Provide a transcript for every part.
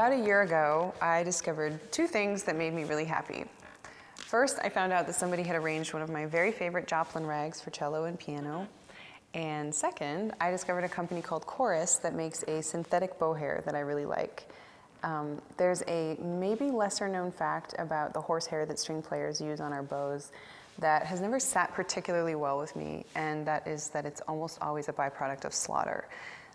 About a year ago, I discovered two things that made me really happy. First, I found out that somebody had arranged one of my very favorite Joplin rags for cello and piano. And second, I discovered a company called Coruss that makes a synthetic bow hair that I really like. Um, there's a maybe lesser known fact about the horsehair that string players use on our bows that has never sat particularly well with me, and that is that it's almost always a byproduct of slaughter.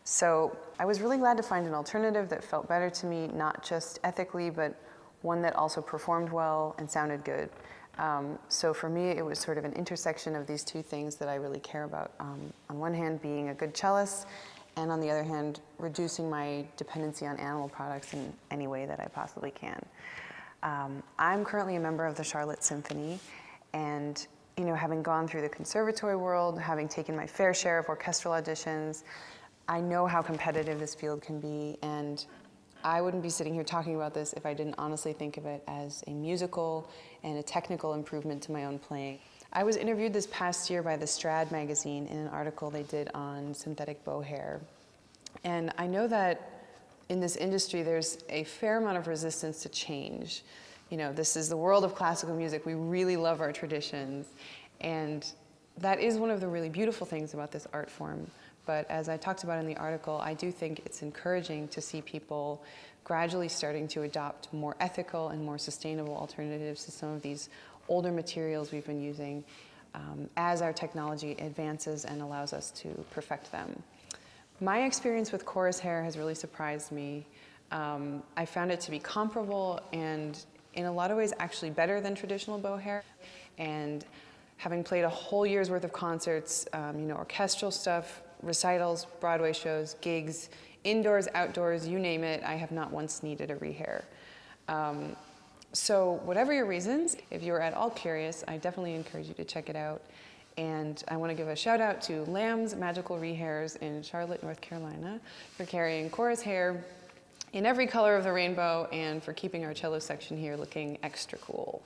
So I was really glad to find an alternative that felt better to me, not just ethically, but one that also performed well and sounded good. Um, so for me, it was sort of an intersection of these two things that I really care about. Um, on one hand, being a good cellist, and on the other hand, reducing my dependency on animal products in any way that I possibly can. Um, I'm currently a member of the Charlotte Symphony, and you know, having gone through the conservatory world, having taken my fair share of orchestral auditions, I know how competitive this field can be, and I wouldn't be sitting here talking about this if I didn't honestly think of it as a musical and a technical improvement to my own playing. I was interviewed this past year by the Strad magazine in an article they did on synthetic bow hair. And I know that in this industry there's a fair amount of resistance to change. You know, this is the world of classical music. We really love our traditions. And that is one of the really beautiful things about this art form. But as I talked about in the article, I do think it's encouraging to see people gradually starting to adopt more ethical and more sustainable alternatives to some of these older materials we've been using um, as our technology advances and allows us to perfect them. My experience with Coruss hair has really surprised me. Um, I found it to be comparable and in a lot of ways actually better than traditional bow hair. And having played a whole year's worth of concerts, um, you know, orchestral stuff, recitals, Broadway shows, gigs, indoors, outdoors, you name it, I have not once needed a rehair. Um, so whatever your reasons, if you're at all curious, I definitely encourage you to check it out. And I want to give a shout out to Lamb's Magical Rehairs in Charlotte, North Carolina for carrying Coruss hair in every color of the rainbow and for keeping our cello section here looking extra cool.